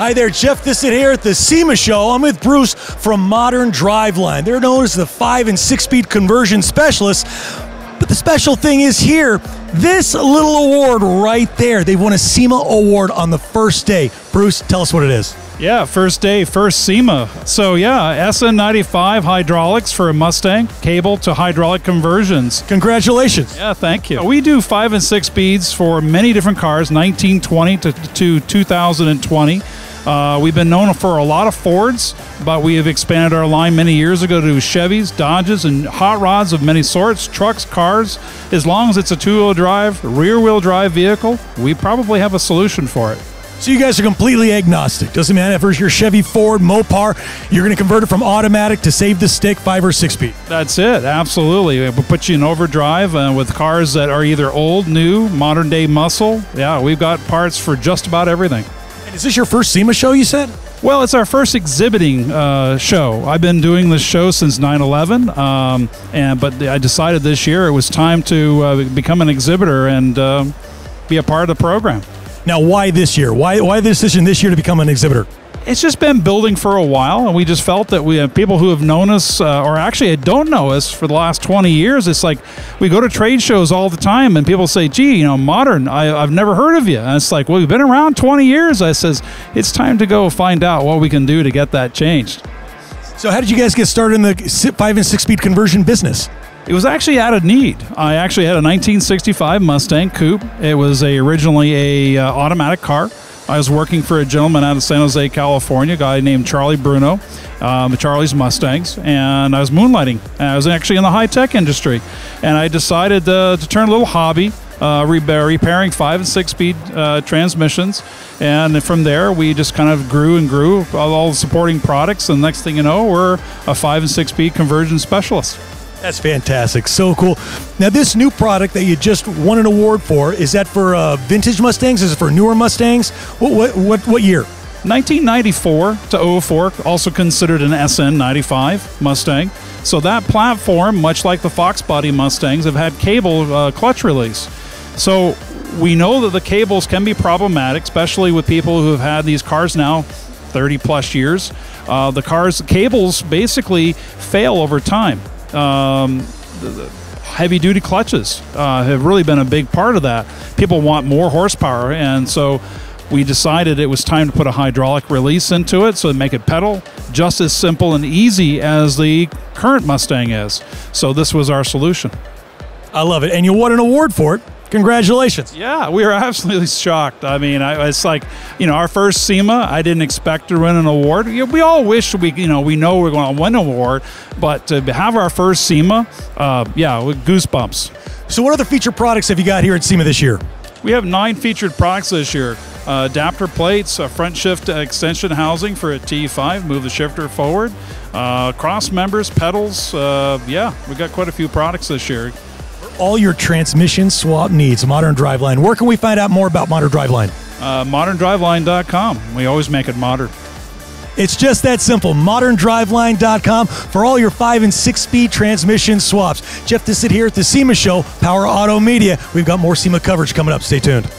Hi there, Jeff Dissett here at the SEMA Show. I'm with Bruce from Modern Driveline. They're known as the five and six speed conversion specialists. But the special thing is here, this little award right there. They won a SEMA award on the first day. Bruce, tell us what it is. Yeah, first day, first SEMA. So yeah, SN95 hydraulics for a Mustang, cable to hydraulic conversions. Congratulations. Yeah, thank you. We do five and six speeds for many different cars, 1920 to, to 2020. Uh, we've been known for a lot of Fords, but we have expanded our line many years ago to Chevys, Dodges, and hot rods of many sorts, trucks, cars. As long as it's a two wheel drive, rear wheel drive vehicle, we probably have a solution for it. So you guys are completely agnostic. Doesn't matter if it's your Chevy, Ford, Mopar, you're going to convert it from automatic to save the stick, five or six speed. That's it. Absolutely. We put you in overdrive uh, with cars that are either old, new, modern day muscle. Yeah, we've got parts for just about everything. And is this your first SEMA show, you said? Well, it's our first exhibiting uh, show. I've been doing this show since 9 11, um, and, but I decided this year it was time to uh, become an exhibitor and uh, be a part of the program. Now, why this year? Why why the decision this year to become an exhibitor? It's just been building for a while, and we just felt that we have people who have known us, uh, or actually don't know us for the last 20 years. It's like we go to trade shows all the time, and people say, "Gee, you know, modern, I, have never heard of you." And it's like, "Well, we've been around 20 years." I says, "It's time to go find out what we can do to get that changed." So, how did you guys get started in the five and six speed conversion business? It was actually out of need. I actually had a 1965 Mustang Coupe. It was a, originally a uh, automatic car. I was working for a gentleman out of San Jose, California, a guy named Charlie Bruno, um, Charlie's Mustangs, and I was moonlighting. And I was actually in the high tech industry, and I decided uh, to turn a little hobby. Uh, repairing five and six speed uh, transmissions. And from there, we just kind of grew and grew all the supporting products. And next thing you know, we're a five and six speed conversion specialist. That's fantastic. So cool. Now, this new product that you just won an award for, is that for uh, vintage Mustangs? Is it for newer Mustangs? What, what, what, what year? 1994 to 04, also considered an SN95 Mustang. So that platform, much like the Fox body Mustangs, have had cable uh, clutch release. So we know that the cables can be problematic, especially with people who have had these cars now 30 plus years. Uh, the cars the cables basically fail over time um, heavy duty clutches uh, have really been a big part of that. People want more horsepower, and so we decided it was time to put a hydraulic release into it so make it pedal just as simple and easy as the current Mustang is. So this was our solution. I love it. And you won an award for it. Congratulations. Yeah, we were absolutely shocked. I mean, I, it's like, you know, our first SEMA, I didn't expect to win an award. We all wish we, you know, we know we're going to win an award, but to have our first SEMA, uh, yeah, goosebumps. So, what other feature products have you got here at SEMA this year? We have nine featured products this year. Uh, adapter plates, a front shift extension housing for a T5, move the shifter forward, uh, cross members, pedals. Uh, yeah, we got quite a few products this year all your transmission swap needs. Modern Driveline. Where can we find out more about Modern Driveline? Uh, moderndriveline.com. We always make it modern. It's just that simple. ModernDriveline.com for all your five and six speed transmission swaps. Jeff Dissett here at the SEMA Show, Power Auto Media. We've got more SEMA coverage coming up. Stay tuned.